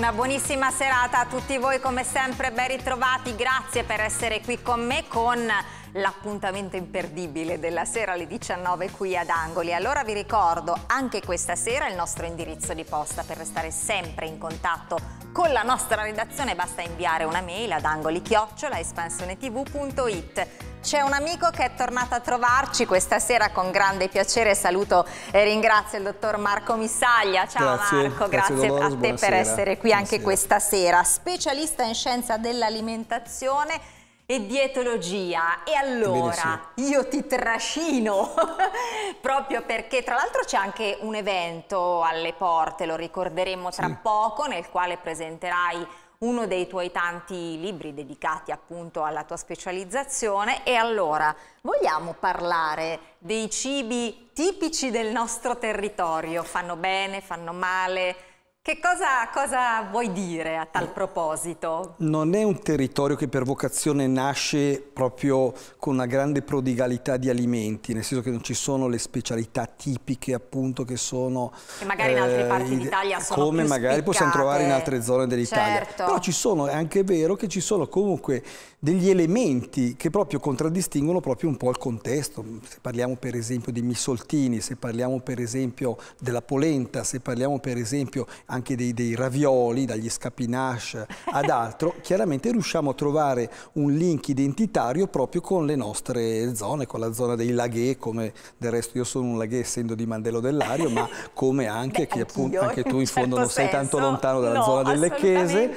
una buonissima serata a tutti voi come sempre ben ritrovati, grazie per essere qui con me con l'appuntamento imperdibile della sera alle 19 qui ad Angoli. Allora vi ricordo anche questa sera il nostro indirizzo di posta per restare sempre in contatto con la nostra redazione basta inviare una mail ad angoli-espansionetv.it c'è un amico che è tornato a trovarci questa sera con grande piacere. Saluto e ringrazio il dottor Marco Missaglia. Ciao grazie, Marco, grazie, grazie Dolores, a te buonasera. per essere qui anche Buonasera. questa sera. Specialista in scienza dell'alimentazione e dietologia. E allora io ti trascino proprio perché tra l'altro c'è anche un evento alle porte, lo ricorderemo tra Sì. poco, nel quale presenterai uno dei tuoi tanti libri dedicati appunto alla tua specializzazione e allora vogliamo parlare dei cibi tipici del nostro territorio, fanno bene, fanno male? Che cosa, cosa vuoi dire a tal proposito? Non è un territorio che per vocazione nasce proprio con una grande prodigalità di alimenti, nel senso che non ci sono le specialità tipiche appunto che sono... Che magari in altre parti d'Italia sono Come magari possiamo spiccate. trovare in altre zone dell'Italia. Certo. Però ci sono, è anche vero che ci sono comunque degli elementi che proprio contraddistinguono proprio un po' il contesto. Se parliamo per esempio di missoltini, se parliamo per esempio della polenta, se parliamo per esempio anche dei, dei ravioli, dagli scapinache ad altro, chiaramente riusciamo a trovare un link identitario proprio con le nostre zone, con la zona dei laghe, come del resto io sono un laghe essendo di Mandello dell'Ario, ma come anche, Beh, che appunto, anche tu in in fondo certo non sei tanto senso. lontano dalla No, zona del Lecchese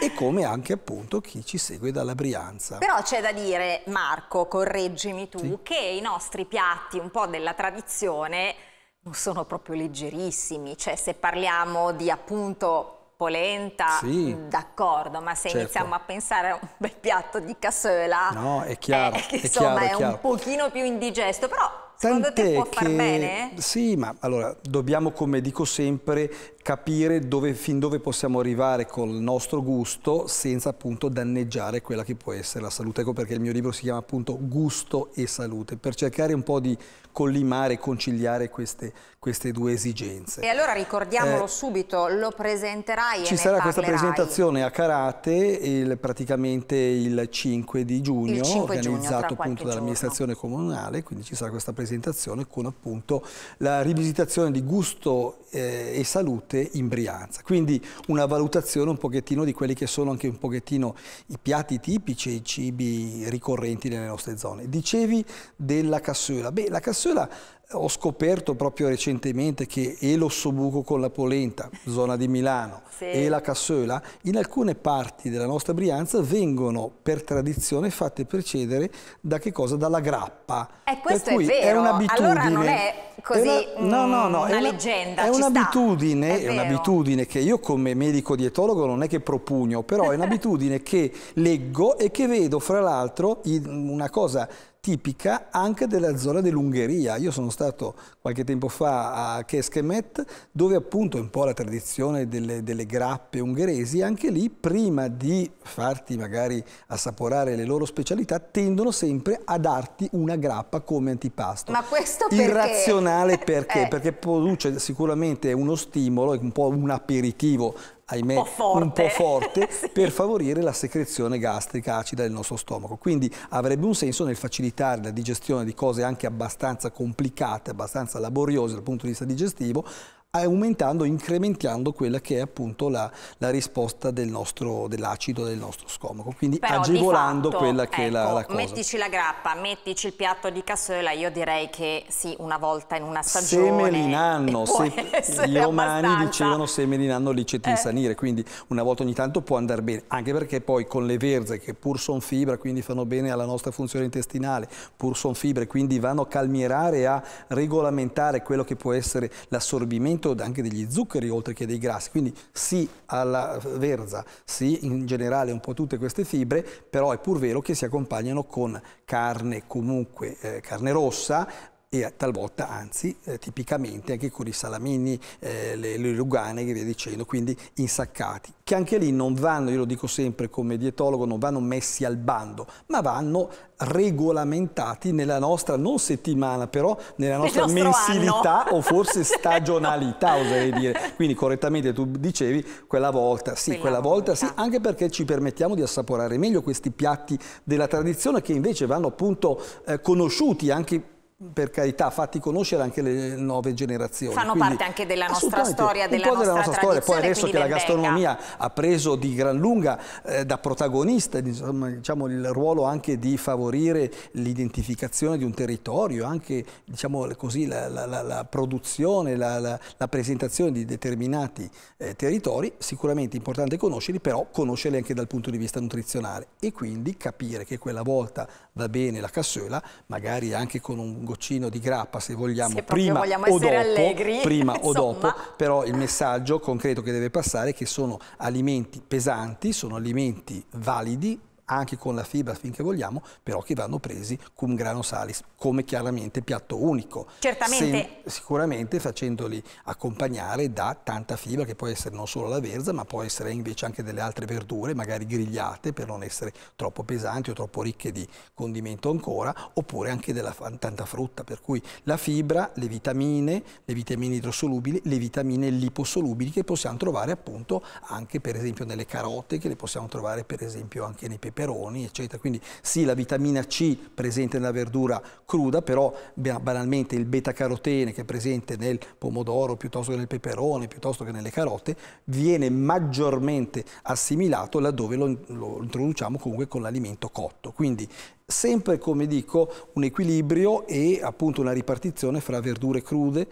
e come anche appunto chi ci segue dalla Brianza. Però c'è da dire, Marco, correggimi tu, Sì. che i nostri piatti un po' della tradizione non sono proprio leggerissimi, cioè se parliamo di appunto polenta, Sì. d'accordo, ma se Certo. iniziamo a pensare a un bel piatto di cassola, No, è chiaro, eh, che è insomma chiaro, è chiaro. un pochino più indigesto, però secondo te può far che- bene? Sì, ma allora dobbiamo, come dico sempre, capire dove, fin dove possiamo arrivare col nostro gusto senza appunto danneggiare quella che può essere la salute. Ecco perché il mio libro si chiama appunto Gusto e Salute, per cercare un po' di collimare e conciliare queste, queste due esigenze. E allora ricordiamolo Eh, subito, lo presenterai Ci sarà questa presentazione a Karate il- praticamente il 5 di giugno, Il 5 giugno, tra organizzato qualche appunto dall'amministrazione comunale, quindi ci sarà questa presentazione con appunto la rivisitazione di gusto eh, e salute in Brianza. Quindi una valutazione un pochettino di quelli che sono anche un pochettino i piatti tipici e i cibi ricorrenti nelle nostre zone. Dicevi della cassola. Beh, la cassola ho scoperto proprio recentemente che e l'ossobuco con la polenta, zona di Milano, Sì. e la cassola, in alcune parti della nostra Brianza vengono per tradizione fatte precedere da che cosa? Dalla grappa. Eh, questo Per cui è vero. un'abitudine. Allora non è così, una- no, no, no, mm, è una leggenda, È un'abitudine, un'abitudine che io come medico dietologo non è che propugno, però è un'abitudine che leggo e che vedo fra l'altro una cosa tipica anche della zona dell'Ungheria. Io sono stato qualche tempo fa a Keschemet, dove appunto è un po' la tradizione delle, delle grappe ungheresi, anche lì prima di farti magari assaporare le loro specialità, tendono sempre a darti una grappa come antipasto. Ma questo perché? Irrazionale perché? Eh. Perché produce sicuramente uno stimolo, un po' un aperitivo ahimè, Un po' forte. un po' forte Sì. per favorire la secrezione gastrica acida del nostro stomaco. Quindi avrebbe un senso nel facilitare la digestione di cose anche abbastanza complicate, abbastanza laboriose dal punto di vista digestivo, aumentando, incrementando quella che è appunto la, la risposta del nostro- dell'acido del nostro stomaco, quindi Però, agevolando fatto, quella che è la, ecco, la cosa. Mettici la grappa, mettici il piatto di cassola, io direi che sì, una volta in una stagione. Semeli in anno, e può se- gli romani abbastanza. dicevano semeli in anno liceti Eh. insanire, quindi una volta ogni tanto può andare bene, anche perché poi con le verze che pur sono fibra, quindi fanno bene alla nostra funzione intestinale, pur sono fibre, quindi vanno a calmierare e a regolamentare quello che può essere l'assorbimento anche degli zuccheri oltre che dei grassi, quindi sì alla verza, sì in generale un po' tutte queste fibre, però è pur vero che si accompagnano con carne comunque, eh, carne rossa, e talvolta anzi eh, tipicamente anche con i salamini, eh, le, le lugane e via dicendo, quindi insaccati, che anche lì non vanno, io lo dico sempre come dietologo, non vanno messi al bando, ma vanno regolamentati nella nostra, non settimana, però nella nostra mensilità anno. o forse stagionalità, oserei dire. Quindi correttamente tu dicevi quella volta, sì, quella, quella volta, volta sì, anche perché ci permettiamo di assaporare meglio questi piatti della tradizione che invece vanno appunto eh, conosciuti anche per carità, fatti conoscere anche le nuove generazioni. Fanno quindi, parte anche della nostra storia, della, nostra, della nostra storia. Poi adesso che la gastronomia venga. ha preso di gran lunga eh, da protagonista insomma, diciamo, il ruolo anche di favorire l'identificazione di un territorio, anche diciamo così, la, la, la, la produzione, la, presentazione di determinati eh, territori, sicuramente è importante conoscerli, però conoscerli anche dal punto di vista nutrizionale e quindi capire che quella volta va bene la cassola, magari anche con un goccino di grappa se vogliamo, se prima, vogliamo o, dopo, allegri, prima o dopo, però il messaggio concreto che deve passare è che sono alimenti pesanti, sono alimenti validi, anche con la fibra finché vogliamo, però che vanno presi cum grano salis, come chiaramente piatto unico. Certamente. Sen sicuramente facendoli accompagnare da tanta fibra, che può essere non solo la verza, ma può essere invece anche delle altre verdure, magari grigliate per non essere troppo pesanti o troppo ricche di condimento ancora, oppure anche della tanta frutta, per cui la fibra, le vitamine, le vitamine idrosolubili, le vitamine liposolubili che possiamo trovare appunto anche per esempio nelle carote, che le possiamo trovare per esempio anche nei peperoni peperoni, eccetera. Quindi sì, la vitamina C presente nella verdura cruda, però banalmente il beta-carotene che è presente nel pomodoro piuttosto che nel peperone, piuttosto che nelle carote, viene maggiormente assimilato laddove lo, lo introduciamo comunque con l'alimento cotto. Quindi sempre, come dico, un equilibrio e appunto una ripartizione fra verdure crude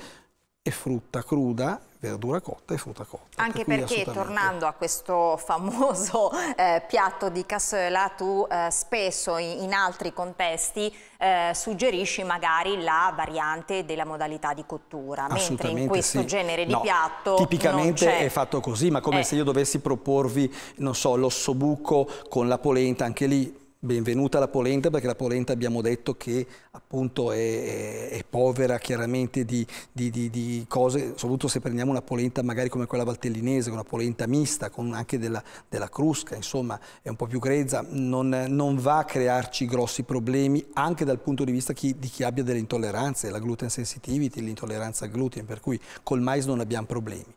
e frutta cruda verdura cotta e frutta cotta. Anche per perché tornando a questo famoso eh, piatto di cassola tu eh, spesso in, in, altri contesti eh, suggerisci magari la variante della modalità di cottura, mentre in questo sì. genere di no, piatto tipicamente è fatto così, ma come eh. se io dovessi proporvi, non so, l'ossobuco con la polenta, anche lì benvenuta la polenta perché la polenta abbiamo detto che appunto è, è, povera chiaramente di, di, di, di, cose, soprattutto se prendiamo una polenta magari come quella valtellinese, una polenta mista con anche della, della crusca, insomma è un po' più grezza, non, non, va a crearci grossi problemi anche dal punto di vista chi, di chi abbia delle intolleranze, la gluten sensitivity, l'intolleranza al glutine, per cui col mais non abbiamo problemi.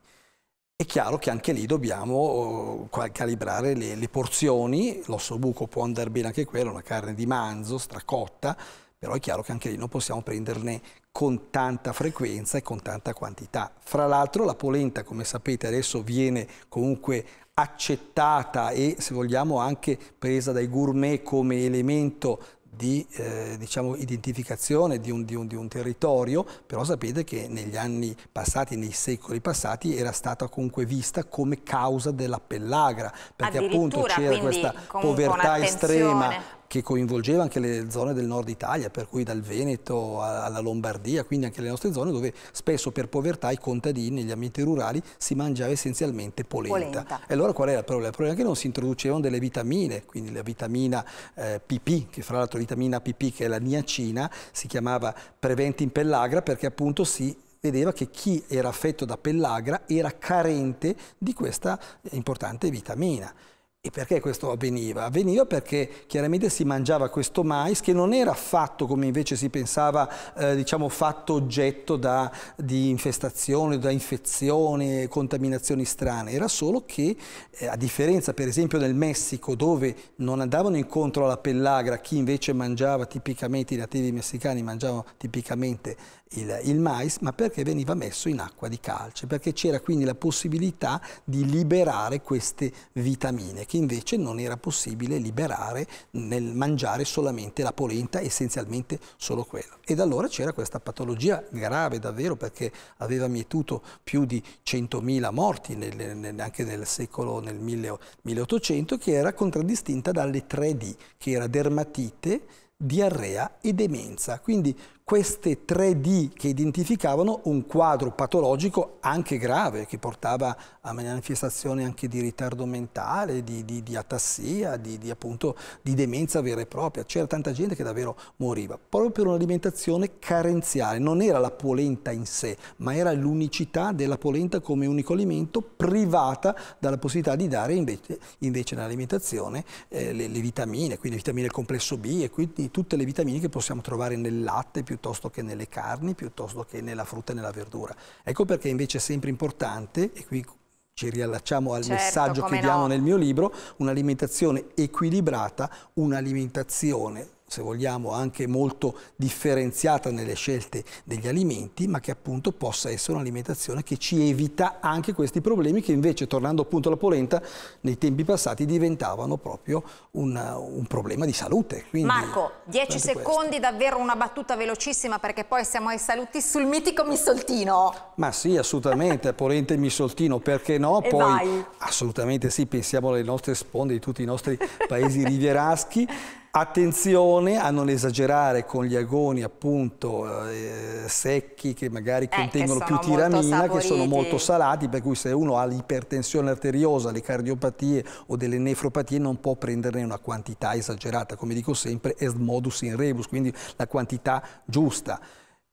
È chiaro che anche lì dobbiamo uh, calibrare le, le porzioni, l'osso buco può andare bene anche quello, una carne di manzo stracotta, però è chiaro che anche lì non possiamo prenderne con tanta frequenza e con tanta quantità. Fra l'altro la polenta, come sapete, adesso viene comunque accettata e se vogliamo anche presa dai gourmet come elemento di eh, diciamo, identificazione di un, di, un, di un, territorio, però sapete che negli anni passati, nei secoli passati, era stata comunque vista come causa della pellagra, perché appunto c'era questa povertà estrema che coinvolgeva anche le zone del nord Italia, per cui dal Veneto alla Lombardia, quindi anche le nostre zone dove spesso per povertà i contadini, negli ambienti rurali, si mangiava essenzialmente polenta. polenta. E allora qual era il problema? Il problema è che non si introducevano delle vitamine, quindi la vitamina eh, PP, che fra l'altro vitamina PP che è la niacina, si chiamava Preventin pellagra perché appunto si vedeva che chi era affetto da pellagra era carente di questa importante vitamina. E perché questo avveniva? Avveniva perché chiaramente si mangiava questo mais che non era fatto come invece si pensava, eh, diciamo fatto oggetto da, di infestazioni, da infezioni, contaminazioni strane, era solo che eh, a differenza per esempio del Messico dove non andavano incontro alla pellagra, chi invece mangiava tipicamente, i nativi messicani mangiavano tipicamente il, il, mais, ma perché veniva messo in acqua di calce, perché c'era quindi la possibilità di liberare queste vitamine, che invece non era possibile liberare nel mangiare solamente la polenta, essenzialmente solo quello. Ed allora c'era questa patologia grave davvero, perché aveva mietuto più di 100.000 morti nel, nel, anche nel secolo, nel 1800, che era contraddistinta dalle 3D, che era dermatite, diarrea e demenza. Quindi queste 3D che identificavano un quadro patologico anche grave, che portava a manifestazioni anche di ritardo mentale, di, di, di atassia, di, di, appunto, di demenza vera e propria. C'era tanta gente che davvero moriva, proprio per un'alimentazione carenziale. Non era la polenta in sé, ma era l'unicità della polenta come unico alimento privata dalla possibilità di dare invece, invece nell'alimentazione eh, le, le, vitamine, quindi le vitamine del complesso B e quindi tutte le vitamine che possiamo trovare nel latte piuttosto che nelle carni, piuttosto che nella frutta e nella verdura. Ecco perché invece è sempre importante, e qui ci riallacciamo al certo, messaggio che diamo no. nel mio libro, un'alimentazione equilibrata, un'alimentazione se vogliamo, anche molto differenziata nelle scelte degli alimenti, ma che appunto possa essere un'alimentazione che ci evita anche questi problemi che invece, tornando appunto alla polenta, nei tempi passati diventavano proprio un, un problema di salute. Quindi, Marco, 10 secondi, questo. davvero una battuta velocissima perché poi siamo ai saluti sul mitico missoltino. Ma sì, assolutamente, polenta e missoltino, perché no? E poi vai. assolutamente sì, pensiamo alle nostre sponde di tutti i nostri paesi rivieraschi. Attenzione a non esagerare con gli agoni appunto eh, secchi che magari eh, contengono che più tiramina, che sono molto salati, per cui se uno ha l'ipertensione arteriosa, le cardiopatie o delle nefropatie non può prenderne una quantità esagerata, come dico sempre, est modus in rebus, quindi la quantità giusta.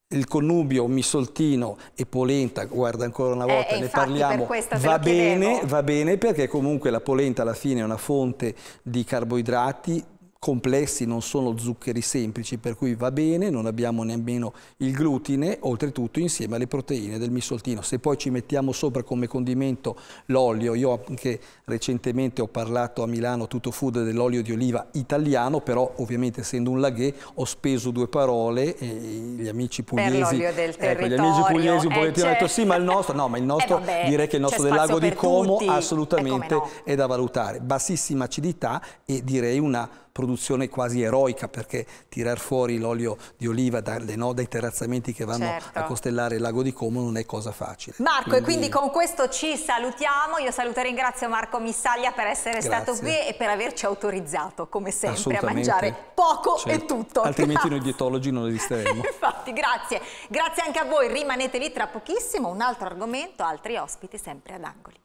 Il connubio missoltino e polenta, guarda ancora una volta eh, ne parliamo, va bene, va bene perché comunque la polenta alla fine è una fonte di carboidrati complessi, non sono zuccheri semplici, per cui va bene, non abbiamo nemmeno il glutine, oltretutto insieme alle proteine del missoltino. Se poi ci mettiamo sopra come condimento l'olio, io anche recentemente ho parlato a Milano Tutto Food dell'olio di oliva italiano, però ovviamente essendo un laghè ho speso due parole e gli amici pugliesi, ecco, gli amici pugliesi un eh, pochettino certo. hanno detto sì, ma il nostro, no, ma il nostro, eh vabbè, direi che il nostro del lago di Como tutti. assolutamente no. è da valutare. Bassissima acidità e direi una produzione quasi eroica perché tirar fuori l'olio di oliva dalle, no, dai terrazzamenti che vanno certo. a costellare il lago di Como non è cosa facile. Marco quindi... e quindi con questo ci salutiamo, io saluto e ringrazio Marco Missaglia per essere Grazie. stato qui e per averci autorizzato come sempre a mangiare poco certo. e tutto. Altrimenti noi dietologi non esisteremmo. Infatti grazie, grazie anche a voi, rimanete lì tra pochissimo, un altro argomento, altri ospiti sempre ad angoli.